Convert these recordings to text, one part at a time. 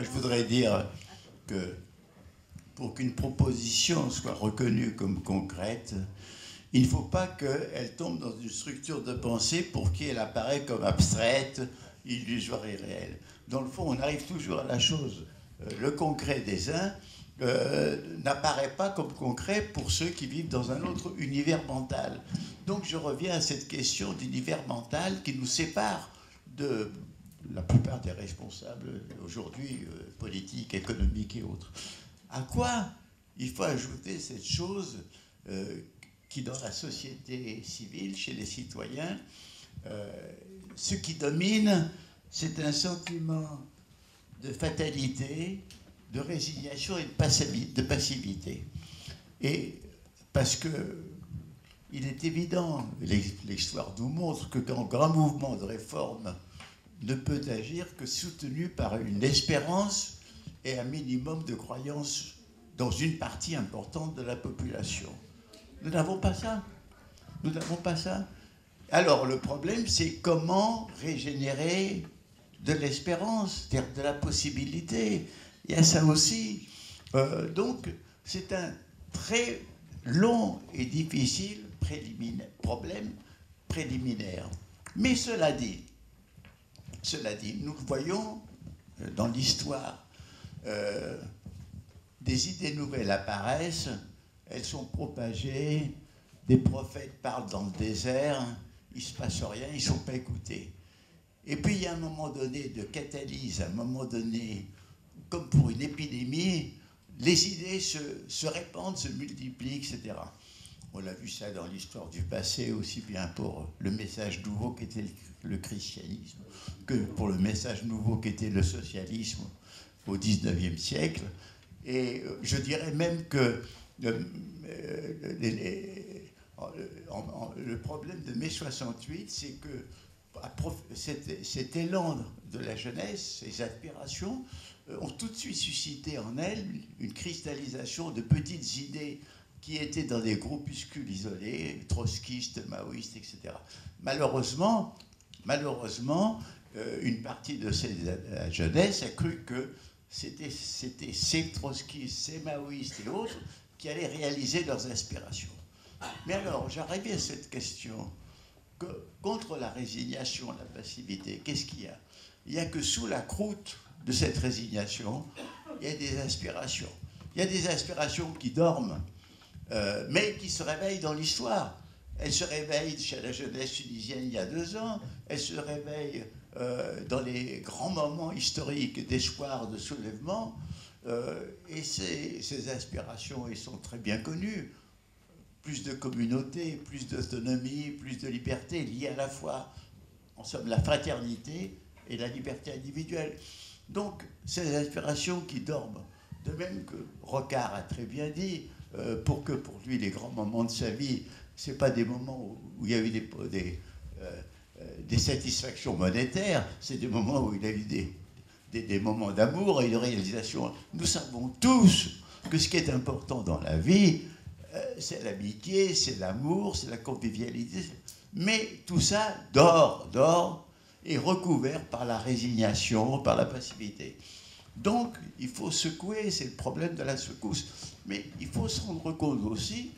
je voudrais dire que pour qu'une proposition soit reconnue comme concrète, il ne faut pas qu'elle tombe dans une structure de pensée pour qui elle apparaît comme abstraite, illusoire et réelle. Dans le fond, on arrive toujours à la chose. Euh, le concret des uns euh, n'apparaît pas comme concret pour ceux qui vivent dans un autre univers mental. Donc je reviens à cette question d'univers mental qui nous sépare de la plupart des responsables aujourd'hui, euh, politiques, économiques et autres. À quoi il faut ajouter cette chose qui, dans la société civile, chez les citoyens, euh, ce qui domine, c'est un sentiment de fatalité, de résignation et de passivité. Et parce que il est évident, l'histoire nous montre que quand grand mouvement de réforme ne peut agir que soutenu par une espérance et un minimum de croyance dans une partie importante de la population. Nous n'avons pas ça. Nous n'avons pas ça. Alors le problème, c'est comment régénérer de l'espérance, c'est-à-dire de la possibilité. Il y a ça aussi. Euh, donc c'est un très long et difficile problème préliminaire. Mais cela dit, cela dit, nous voyons euh, dans l'histoire, euh, des idées nouvelles apparaissent elles sont propagées, des prophètes parlent dans le désert, il ne se passe rien, ils ne sont pas écoutés. Et puis il y a un moment donné de catalyse, un moment donné, comme pour une épidémie, les idées se, répandent, se multiplient, etc. On a vu ça dans l'histoire du passé, aussi bien pour le message nouveau qu'était le christianisme, que pour le message nouveau qu'était le socialisme au XIXe siècle. Et je dirais même que le, le problème de mai 68, c'est que cet, élan de la jeunesse, ces aspirations, euh, ont tout de suite suscité en elle une cristallisation de petites idées qui étaient dans des groupuscules isolés, trotskistes, maoïstes, etc. Malheureusement, malheureusement, euh, une partie de cette jeunesse a cru que c'était ces trotskistes, ces maoïstes et autres qui allaient réaliser leurs aspirations. Mais alors, j'arrivais à cette question. Que, contre la résignation, la passivité, qu'est-ce qu'il y a? Il n'y a que sous la croûte de cette résignation, il y a des aspirations. Il y a des aspirations qui dorment, euh, mais qui se réveillent dans l'histoire. Elles se réveillent chez la jeunesse tunisienne il y a deux ans, elles se réveillent euh, dans les grands moments historiques d'espoir, de soulèvement. Euh, et ces, aspirations, elles sont très bien connues. Plus de communauté, plus d'autonomie, plus de liberté, liées à la fois, en somme, la fraternité et la liberté individuelle. Donc, ces aspirations qui dorment, de même que Rocard a très bien dit, euh, pour que pour lui les grands moments de sa vie, ce pas des moments où, il y a eu des, des, euh, des satisfactions monétaires, c'est des moments où il a eu des, des, moments d'amour et de réalisation. Nous savons tous que ce qui est important dans la vie, euh, c'est l'amitié, c'est l'amour, c'est la convivialité. Mais tout ça dort, dort, et recouvert par la résignation, par la passivité. Donc, il faut secouer, c'est le problème de la secousse. Mais il faut se rendre compte aussi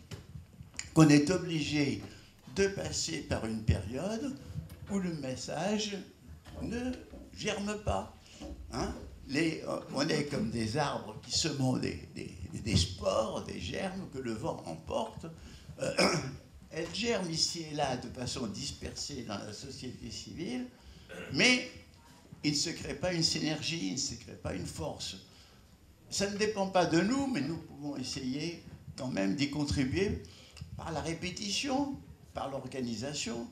qu'on est obligé de passer par une période où le message ne germe pas. Hein, euh, on est comme des arbres qui semont des, des, spores, des germes que le vent emporte. Euh, elles germent ici et là de façon dispersée dans la société civile, mais il ne se crée pas une synergie, il ne se crée pas une force. Ça ne dépend pas de nous, mais nous pouvons essayer quand même d'y contribuer par la répétition, par l'organisation,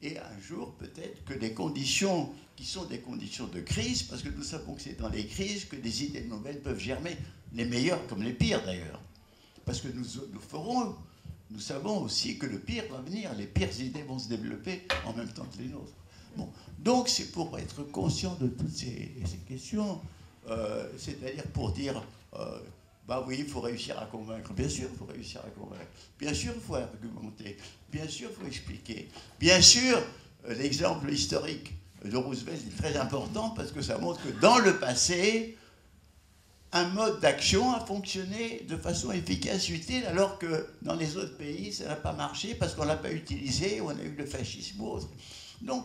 et un jour peut-être que les conditions qui sont des conditions de crise, parce que nous savons que c'est dans les crises que des idées nouvelles peuvent germer, les meilleures comme les pires d'ailleurs. Parce que nous, nous ferons, nous savons aussi que le pire va venir, les pires idées vont se développer en même temps que les nôtres. Donc c'est pour être conscient de toutes ces, questions, euh, c'est-à-dire pour dire, euh, bah oui, il faut réussir à convaincre. Bien sûr, il faut réussir à convaincre. Bien sûr, il faut argumenter. Bien sûr, il faut expliquer. Bien sûr, euh, l'exemple historique de Roosevelt est très important parce que ça montre que dans le passé, un mode d'action a fonctionné de façon efficace, utile, alors que dans les autres pays, ça n'a pas marché parce qu'on ne l'a pas utilisé, on a eu le fascisme ou autre. Donc,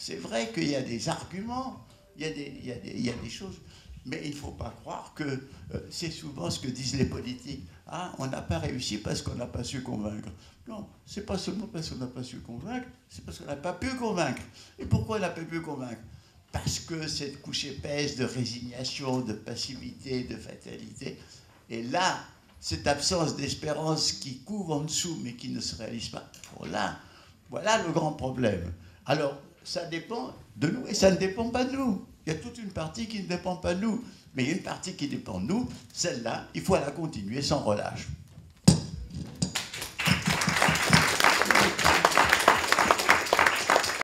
c'est vrai qu'il y a des arguments, il y a des, choses, mais il ne faut pas croire que euh, c'est souvent ce que disent les politiques. Ah, on n'a pas réussi parce qu'on n'a pas su convaincre. Non, c'est pas seulement parce qu'on n'a pas su convaincre, c'est parce qu'on n'a pas pu convaincre. Et pourquoi on n'a pas pu convaincre? Parce que cette couche épaisse de résignation, de passivité, de fatalité. Et là, cette absence d'espérance qui couvre en dessous mais qui ne se réalise pas, voilà, voilà le grand problème. Alors, ça dépend de nous et ça ne dépend pas de nous. Il y a toute une partie qui ne dépend pas de nous. Mais il y a une partie qui dépend de nous, celle-là, il faut la continuer sans relâche.